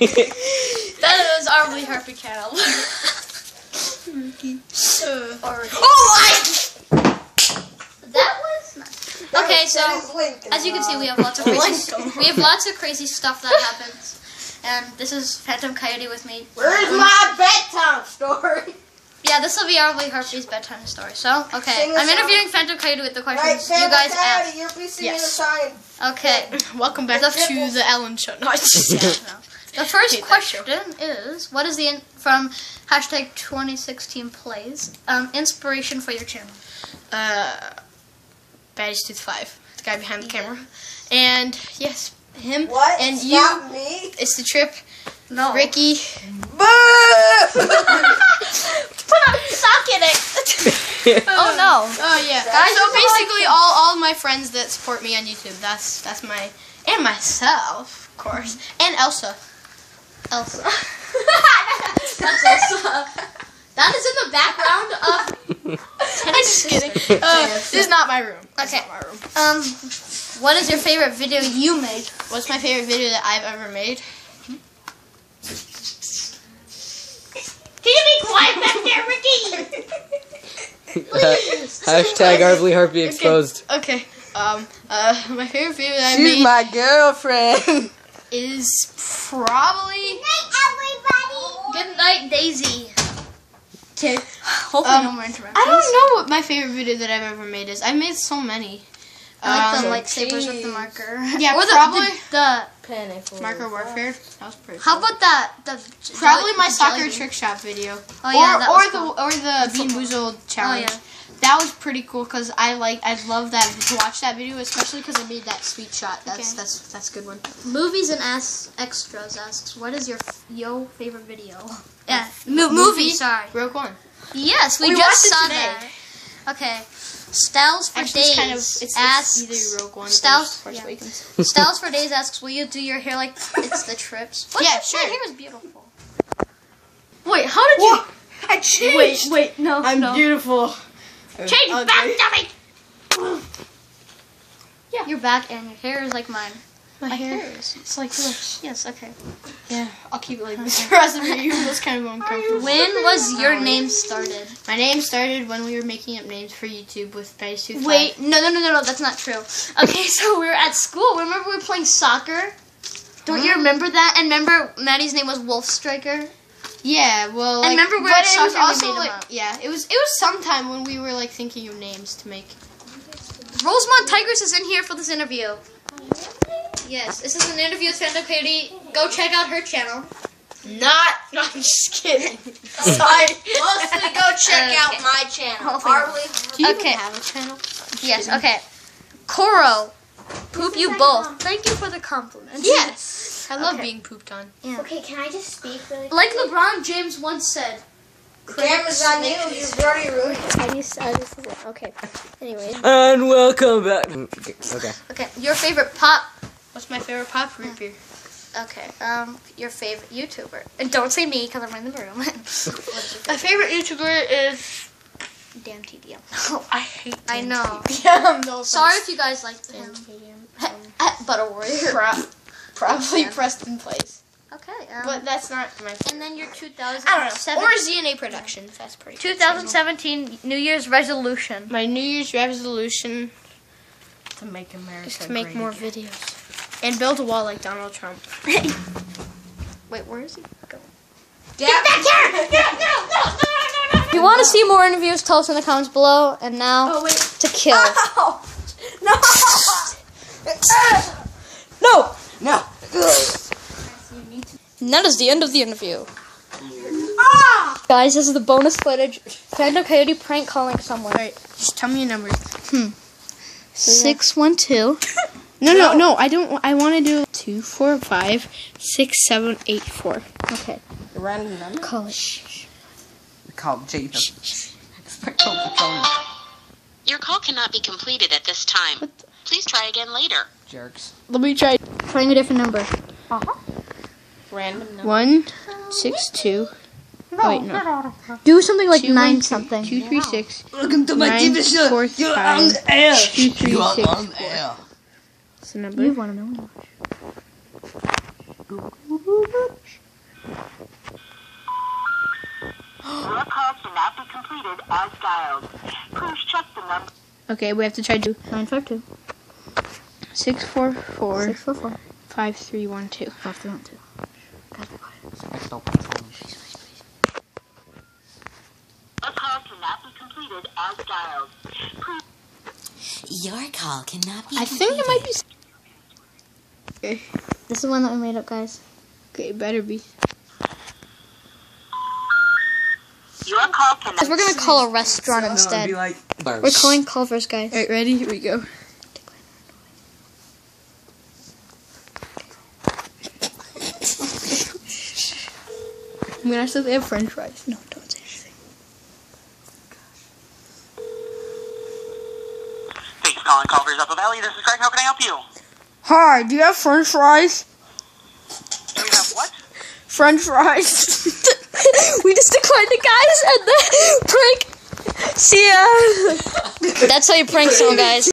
That is our Lee Harpy channel. Or- Oh, that was nice. Okay, so as you can see, we have lots of crazy. we have lots of crazy stuff that happens, and this is Phantom Coyote with me. Where's um, my bedtime story? Yeah, this will be our Lee Harpy's bedtime story. So, okay, I'm interviewing Phantom Coyote with the Right, questions Sam you guys Coyote, asked. you're please sing me the Yes. Okay, Welcome back to the Ellen Show. No, I just no. The first question is, what is the in- from hashtag 2016 plays um, inspiration for your channel? uh, Baddies Tooth Five, the guy behind the camera, and yes, him What? and It's you. not me. It's the trip, No, Ricky. Boo! suck in it. oh no. Oh yeah. Guys, so it's like- basically, all all my friends that support me on YouTube. That's that's my and myself, of course, and Elsa. Elsa. That's Elsa. That is in the background of. I'm just kidding. Uh, this is not my room. That's Okay. not my room. Um, what is your favorite video you made? What's my favorite video that I've ever made? Can you be quiet back there, Ricky? Hashtag Arvely Harpy exposed. Okay. Um. Uh. My favorite video that I She's made my girlfriend. is probably. Good night, everybody. Good night, Daisy. Okay. Hopefully, Um, no more interruptions. I don't know what my favorite video that I've ever made is. I've made so many. I Um, like the lightsabers with the marker. Yeah, or the, probably. the, Penny for Marker Warfare. That was pretty. the. How cool. about that? The Probably my soccer jelly trick shot video. Oh yeah, or that or was the cool. or the Bean football. Boozled challenge. Oh, yeah. That was pretty cool because I like I love that to watch that video, especially because I made that sweet shot. That's Okay. that's that's a good one. Movies and ass extras asks, what is your f- yo favorite video? Yeah, mo- movie. Sorry. Rogue One. Yes, we, We just watched it saw today. that. Okay. Styles for Actually, days kind of it's, it's asks. either Rogue One Styles- or Force yeah. Styles for days asks, will you do your hair like it's the trips? What? Yeah, My sure. hair is beautiful. Wait, how did Whoa, I changed. wait, no, I'm no. beautiful. Change Ugly. back, dummy. Yeah, your back and your hair is like mine. My Like hair. hers. It's like this. Yes, okay. Yeah, I'll keep it like this for the rest of the video. It's kind of uncomfortable. When was your name started? My name started when we were making up names for YouTube with Betty Sue. Wait, no, no, no, no, no, that's not true. Okay, so we were at school. Remember we were playing soccer? Don't you hmm? remember that? And remember Maddie's name was Wolf Striker? Yeah, well, like, remember we were but at it was soccer we also like, up. yeah, it was it was sometime when we were like thinking of names to make. Rosemont Tigers is in here for this interview. Yes, this is an interview with Fanta Katie. Go check out her channel. Not. No, I'm just kidding. Sorry. Mostly go check Okay. out my channel. Hopefully. Arley. Do you Okay. even have a channel? Yes, okay. Coro, poop you both. Thank you for the compliment. Yes. I love Okay. being pooped on. Okay, can I just speak really Like LeBron James once said. Camera's on you. You've already ruined it. I just, I just, okay. Anyways. And welcome back. Okay. Okay, your favorite pop. What's my favorite pop root beer? Okay, um, your favorite YouTuber. And don't say me because I'm in the room. what is My favorite YouTuber is. favorite? Dan TDM. Oh, I hate. I know. Yeah, no. Sorry if you guys liked him. Butter Warrior. Pro- probably Preston Playz, Okay, um, but that's not my. Favorite. and then your 2007, I don't know. Or ZNA Productions. That's pretty. good. 2017 New Year's resolution. My New Year's resolution To make America is to make more videos and build a wall like Donald Trump. Wait, where is he? Go. Get back here! If you want to see more interviews, tell us in the comments below. And now Oh, wait. to kill. No! No! no! No! And that is the end of the interview. Ah! Guys, this is the bonus footage. Phantom Coyote prank calling someone. Alright, just tell me a number. Six one two. No, no, no. I don't. I want to do two, four, five, six, seven, eight, four. Okay, Random number? call it. Call Jesus. Expect Patrol Your call cannot be completed at this time. Please try again later. jerks. Let me try. Trying a different number. Uh huh. Random number. One, six, two. Oh, wait, no. Do something like Two, nine one, two, something. Two, three, six. Welcome to my Nine, TV show. four, You're on the air. two, three, You are six, on the air. What's the number? You want to know? Your call cannot be completed as dialed. Please check the number. Okay, we have to try to do Nine five two. six four four Six four four. five three one two. Five three one two. Spectral Patrol. Your call cannot be completed as dialed. Your call cannot be I think it might be. Okay, This is one that we made up, guys. okay, better be. Your call cannot. Because we're gonna call a restaurant No, it'd instead. be like, We're calling Culver's, guys. Alright, ready? Here we go. I'm gonna ask they have French fries. No, don't say anything. Thanks for calling Culver's Upper Valley. This is Greg. How can I help you? Hi, do you have French fries? Do we have what? French fries. we just declined the guys and the prank. See ya. That's how you prank someone, guys.